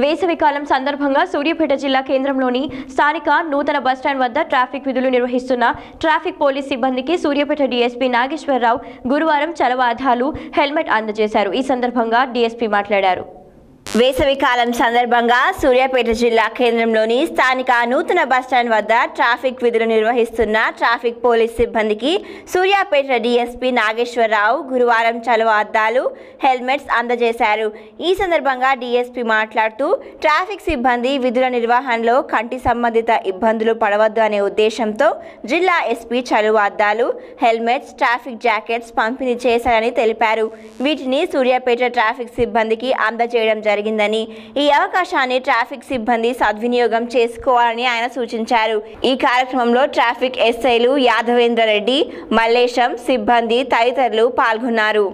వేసవికాలం సందర్భంగా సూర్యాపేట జిల్లా కేంద్రంలోని స్థానిక నూతన బస్టాండ్ వద్ద ట్రాఫిక్ విధులు నిర్వహిస్తున్న ట్రాఫిక్ పోలీస్ సిబ్బందికి సూర్యాపేట డీఎస్పీ నాగేశ్వరరావు గురువారం చలవ హెల్మెట్ అందజేశారు. ఈ సందర్భంగా డీఎస్పీ మాట్లాడారు. వేసవికాలం సందర్భంగా సూర్యాపేట జిల్లా కేంద్రంలోని స్థానిక నూతన బస్టాండ్ వద్ద ట్రాఫిక్ విధులు నిర్వహిస్తున్న ట్రాఫిక్ పోలీస్ సిబ్బందికి సూర్యాపేట డీఎస్పీ నాగేశ్వరరావు గురువారం చలువ అద్దాలు హెల్మెట్స్ అందజేశారు. ఈ సందర్భంగా డీఎస్పీ మాట్లాడుతూ ట్రాఫిక్ సిబ్బంది విధుల నిర్వహణలో కంటి సంబంధిత ఇబ్బందులు పడవద్దు అనే ఉద్దేశంతో జిల్లా ఎస్పీ చలువ అద్దాలు హెల్మెట్స్ ట్రాఫిక్ జాకెట్స్ పంపిణీ చేశారని తెలిపారు. వీటిని సూర్యాపేట ట్రాఫిక్ సిబ్బందికి అందజేయడం జరిగింది. జరిగిందని ఈ అవకాశాన్ని ట్రాఫిక్ సిబ్బంది సద్వినియోగం చేసుకోవాలని ఆయన సూచించారు. ఈ కార్యక్రమంలో ట్రాఫిక్ ఎస్ఐలు యాదవేంద్ర రెడ్డి మల్లేశం సిబ్బంది తదితరులు పాల్గొన్నారు.